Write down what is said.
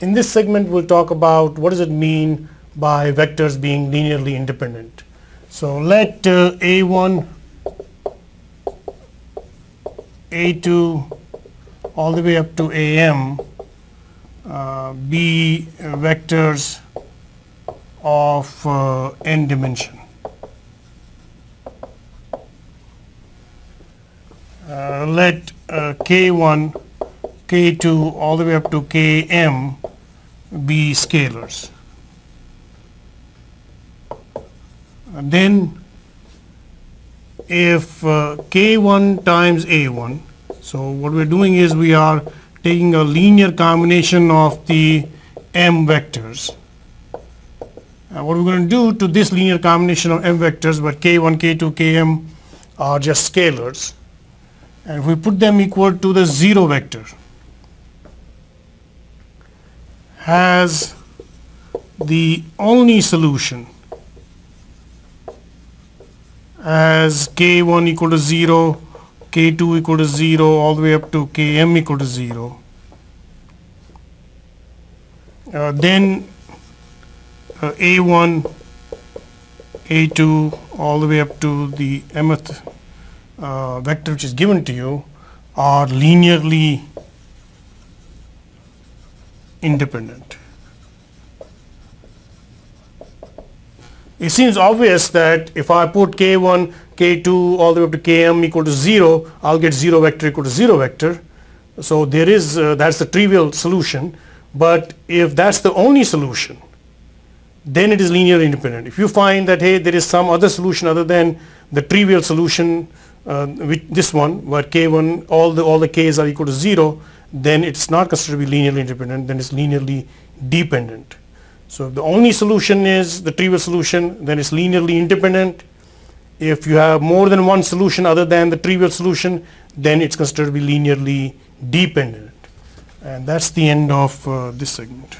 in this segment we'll talk about what does it mean by vectors being linearly independent. So let uh, A1, A2 all the way up to AM uh, be vectors of uh, n dimension. Uh, let uh, K1, K2 all the way up to Km be scalars. And then if uh, K1 times A1, so what we're doing is we are taking a linear combination of the m vectors. And what we're going to do to this linear combination of m vectors, but k1, k2, km are just scalars. And if we put them equal to the 0 vector, has the only solution as k1 equal to 0 k2 equal to 0 all the way up to km equal to 0 uh, then uh, a1 a2 all the way up to the mth uh, vector which is given to you are linearly independent it seems obvious that if I put k1, k2 all the way up to km equal to 0, I'll get 0 vector equal to 0 vector. So there is, uh, that's the trivial solution. But if that's the only solution, then it is linearly independent. If you find that, hey, there is some other solution other than the trivial solution, uh, with this one, where k1, all the, all the k's are equal to 0, then it's not considered to be linearly independent, then it's linearly dependent. So if the only solution is the trivial solution, then it's linearly independent. If you have more than one solution other than the trivial solution, then it's considered to be linearly dependent. And that's the end of uh, this segment.